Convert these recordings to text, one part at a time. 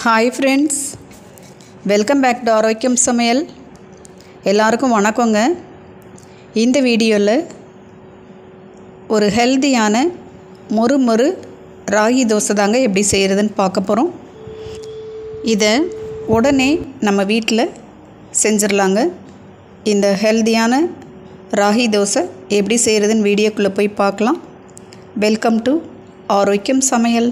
Hi friends welcome back to Arokkiyam Samayal எல்லாருக்கும் வணக்கங்க. இந்த வீடியோவில் ஒரு ஹெல்தியான மொறு மொறு ராகி தோசை தாங்க எப்படி செய்கிறதுன்னு பார்க்க போகிறோம் இதை உடனே நம்ம வீட்டில் செஞ்சிடலாங்க இந்த ஹெல்தியான ராகி தோசை எப்படி செய்கிறதுன்னு வீடியோக்குள்ளே போய் பார்க்கலாம். வெல்கம் டு ஆரோக்கியம் சமையல்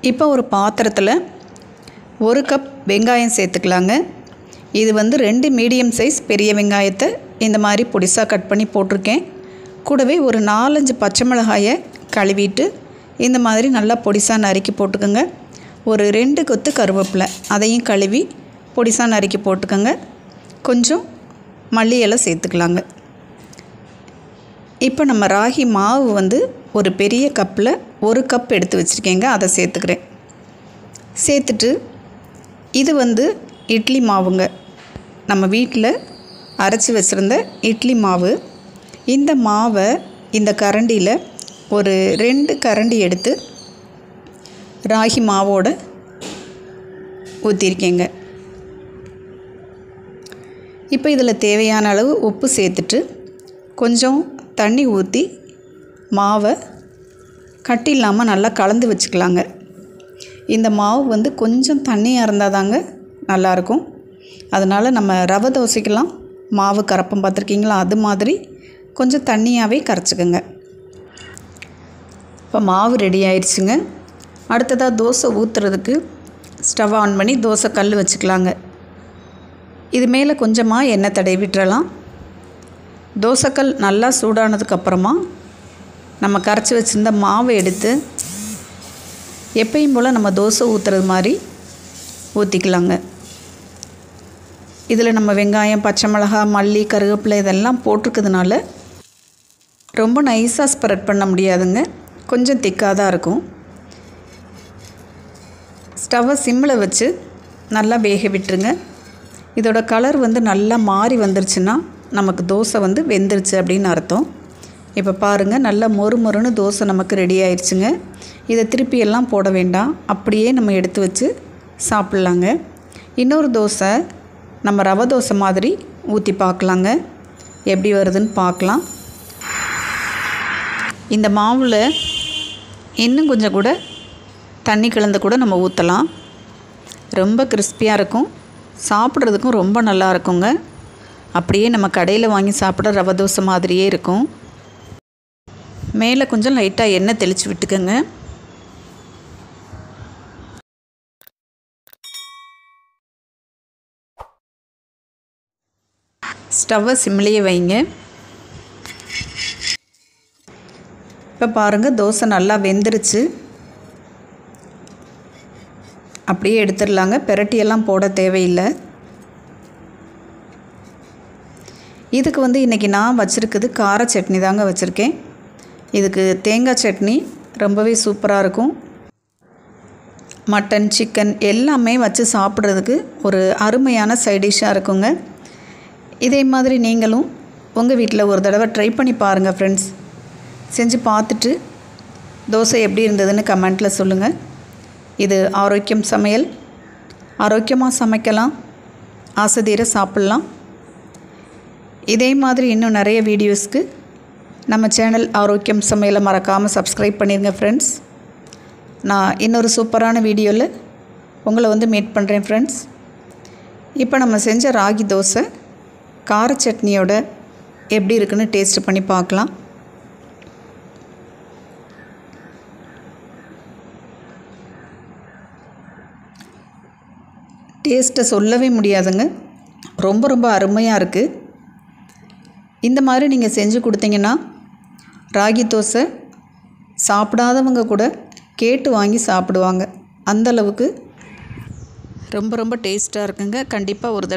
இப்போ ஒரு பாத்திரத்தில் ஒரு கப் வெங்காயம் சேர்த்துக்கலாங்க. இது வந்து ரெண்டு மீடியம் சைஸ் பெரிய வெங்காயத்தை இந்த மாதிரி பொடிசாக கட் பண்ணி போட்டிருக்கேன். கூடவே ஒரு நாலஞ்சு பச்சை மிளகாயை கழுவிட்டு இந்த மாதிரி நல்லா பொடிசாக நறுக்கி போட்டுக்கோங்க. ஒரு ரெண்டு கொத்து கருவேப்பிலை அதையும் கழுவி பொடிசாக நறுக்கி போட்டுக்கோங்க. கொஞ்சம் மல்லி இலை சேர்த்துக்கலாங்க. இப்போ நம்ம ராகி மாவு வந்து ஒரு பெரிய கப்பில் ஒரு கப் எடுத்து வச்சுருக்கேங்க அதை சேர்த்துக்கிறேன். சேர்த்துட்டு இது வந்து இட்லி மாவுங்க. நம்ம வீட்டில் அரைச்சி வச்சுருந்த இட்லி மாவு இந்த மாவை இந்த கரண்டியில் ஒரு ரெண்டு கரண்டி எடுத்து ராகி மாவோட ஊற்றிருக்கேங்க இப்போ இதில் தேவையான அளவு உப்பு சேர்த்துட்டு கொஞ்சம் தண்ணி ஊற்றி மாவை கட்டி இல்லாமல் நல்லா கலந்து வச்சுக்கலாங்க. இந்த மாவு வந்து கொஞ்சம் தண்ணியாக இருந்தால் தாங்க நல்லாயிருக்கும் அதனால் நம்ம ரவை தோசைக்கெல்லாம் மாவு கரப்பம் பார்த்துருக்கீங்களா அது மாதிரி கொஞ்சம் தண்ணியாகவே கரைச்சிக்கோங்க. இப்போ மாவு ரெடி ஆயிடுச்சுங்க. அடுத்ததாக தோசை ஊற்றுறதுக்கு ஸ்டவ் ஆன் பண்ணி தோசை கல் வச்சுக்கலாங்க. இது மேலே கொஞ்சமாக எண்ணெய் தடவி விட்டுறலாம். தோசைக்கல் நல்லா சூடானதுக்கப்புறமா நம்ம கரைச்சி வச்சுருந்த மாவை எடுத்து எப்பயும் போல் நம்ம தோசை ஊற்றுறது மாதிரி ஊற்றிக்கலாங்க இதில் நம்ம வெங்காயம் பச்சை மிளகா மல்லி கருவேப்பிலை இதெல்லாம் போட்டிருக்கிறதுனால ரொம்ப நைஸாக ஸ்ப்ரெட் பண்ண முடியாதுங்க. கொஞ்சம் திக்காக தான் இருக்கும். ஸ்டவ்வை சிம்மில் வச்சு நல்லா வேக விட்டுருங்க. இதோட கலர் வந்து நல்லா மாறி வந்துருச்சுன்னா நமக்கு தோசை வந்து வெந்துருச்சு அப்படின்னு அர்த்தம். இப்போ பாருங்கள் நல்லா மொறு மொறுன்னு தோசை நமக்கு ரெடி ஆயிடுச்சுங்க இதை திருப்பி எல்லாம் போட வேண்டாம். அப்படியே நம்ம எடுத்து வச்சு சாப்பிட்லாங்க. இன்னொரு தோசை நம்ம ரவை தோசை மாதிரி ஊற்றி பார்க்கலாங்க. எப்படி வருதுன்னு பார்க்கலாம். இந்த மாவில் இன்னும் கொஞ்சம் கூட தண்ணி கலந்து கூட நம்ம ஊற்றலாம் ரொம்ப கிறிஸ்பியாக இருக்கும். சாப்பிட்றதுக்கும் ரொம்ப நல்லா இருக்குங்க. அப்படியே நம்ம கடையில் வாங்கி சாப்பிட்ற ரவை தோசை மாதிரியே இருக்கும். மேலே கொஞ்சம் லைட்டாக எண்ணெய் தெளித்து விட்டுக்கோங்க. ஸ்டவ்வை சிம்லேயே வைங்க. இப்போ பாருங்கள் தோசை நல்லா வெந்துருச்சு. அப்படியே எடுத்துடலாங்க. பெரட்டியெல்லாம் போட தேவையில்லை. இதுக்கு வந்து இன்றைக்கி நான் வச்சுருக்குது கார சட்னி தாங்க வச்சுருக்கேன். இதுக்கு தேங்காய் சட்னி ரொம்பவே சூப்பராக இருக்கும். மட்டன் சிக்கன் எல்லாமே வச்சு சாப்பிட்றதுக்கு ஒரு அருமையான சைடிஷ்ஷாக இருக்குங்க. இதே மாதிரி நீங்களும் உங்கள் வீட்டில் ஒரு தடவை ட்ரை பண்ணி பாருங்கள் ஃப்ரெண்ட்ஸ் செஞ்சு பார்த்துட்டு தோசை எப்படி இருந்ததுன்னு கமெண்ட்டில் சொல்லுங்கள் இது ஆரோக்கியம் சமையல். ஆரோக்கியமாக சமைக்கலாம். ஆசதியரை சாப்பிட்லாம். இதே மாதிரி இன்னும் நிறைய வீடியோஸ்க்கு நம்ம சேனல் ஆரோக்கியம் சமையலை மறக்காமல் சப்ஸ்கிரைப் பண்ணிடுங்க ஃப்ரெண்ட்ஸ் நான் இன்னொரு சூப்பரான வீடியோவில் உங்களை வந்து மீட் பண்ணுறேன் ஃப்ரெண்ட்ஸ் இப்போ நம்ம செஞ்ச ராகி தோசை கார சட்னியோட எப்படி இருக்குன்னு டேஸ்ட் பண்ணி பார்க்கலாம். டேஸ்ட்டை சொல்லவே முடியாதுங்க. ரொம்ப ரொம்ப அருமையாக இருக்குது இந்த மாதிரி நீங்கள் செஞ்சு கொடுத்தீங்கன்னா ராகி தோசை சாப்பிடாதவங்க கூட கேட்டு வாங்கி சாப்பிடுவாங்க. அந்தளவுக்கு ரொம்ப ரொம்ப டேஸ்ட்டாக இருக்குங்க. கண்டிப்பாக ஒரு தடவை